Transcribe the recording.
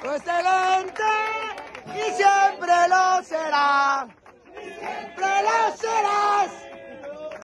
Pues Excelente y siempre lo será.